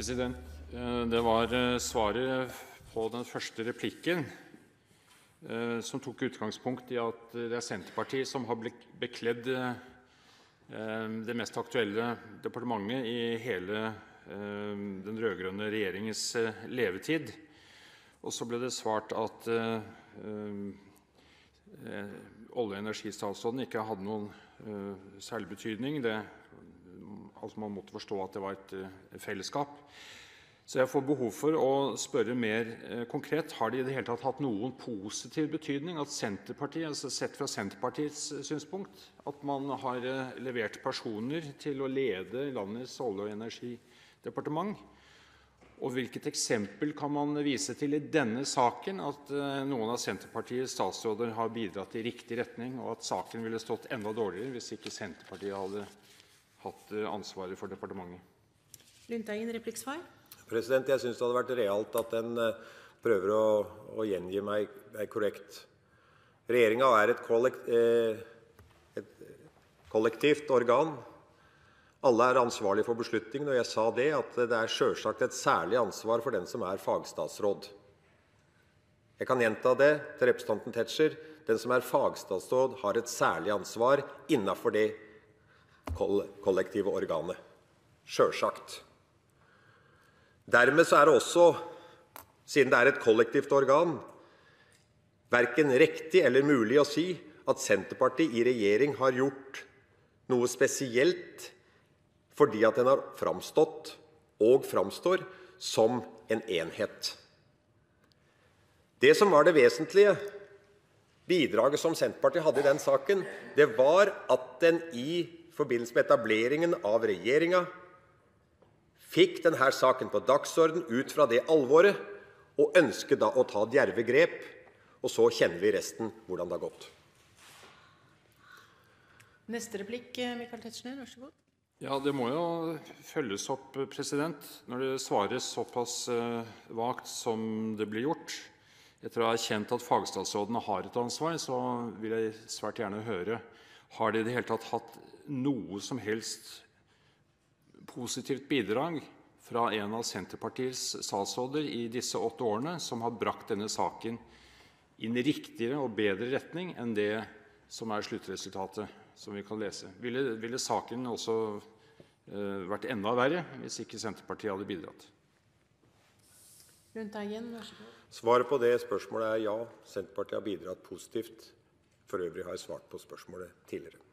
President, eh, Det var eh, svaret på den første replikken eh, som tok utgangspunkt i at det er Senterpartiet som har bekledd det mest aktuelle departementet i hele den rød-grønne regjeringens levetid. Og så ble det svart at olje- og energistatsråden ikke hadde noen særlig betydning. Altså man måtte forstå at det var et eh, fellesskap. Så jeg får behov for å spørre mer eh, konkret. Har det i det hele tatt hatt noen positiv betydning at Senterpartiet, altså sett fra Senterpartiets eh, synspunkt, at man har levert personer til å lede landets olje- og energidepartement? Og hvilket eksempel kan man vise til i denne saken at noen av Senterpartiets statsråder har bidratt i riktig retning, og at saken ville stått enda dårligere hvis ikke Senterpartiet hadde hatt eh, ansvaret for departementet? Lundteigen, replikksvar. President, Jeg syns det hadde vært realt at en eh, prøver å, å gjengi meg korrekt. Regjeringa er et, kollekt, eh, et kollektivt organ. Alle er ansvarlige for beslutningen, og jeg sa det at det er sjølsagt et særlig ansvar for den som er fagstatsråd. Jeg kan gjenta det til representanten Tetzschner. Den som er fagstatsråd, har et særlig ansvar innafor det kollektive organet. Sjølsagt. Dermed så er det også, siden det er et kollektivt organ, verken riktig eller mulig å si at Senterpartiet i regjering har gjort noe spesielt fordi at en har framstått og framstår som en enhet. Det som var det vesentlige bidraget som Senterpartiet hadde i den saken, det var at en i forbindelse med etableringen av regjeringa fikk denne saken på dagsorden ut fra det alvoret, og ønsket da å ta djerve grep. Og så kjenner vi resten, hvordan det har gått. Neste replikk, eh, Michael Tetzschner, vær så god. Ja, det må jo følges opp, president, når det svares såpass eh, vagt som det blir gjort. Etter å ha erkjent at fagstatsrådene har et ansvar, så vil jeg svært gjerne høre har det i det hele tatt hatt noe som helst positivt bidrag fra en av Senterpartiets statsråder i disse åtte årene som har brakt denne saken i en riktigere og bedre retning enn det som er sluttresultatet, som vi kan lese. Ville, ville saken også eh, vært enda verre hvis ikke Senterpartiet hadde bidratt? Lundteigen, vær så god. Svaret på det spørsmålet er ja. Senterpartiet har bidratt positivt. For øvrig har jeg svart på spørsmålet tidligere.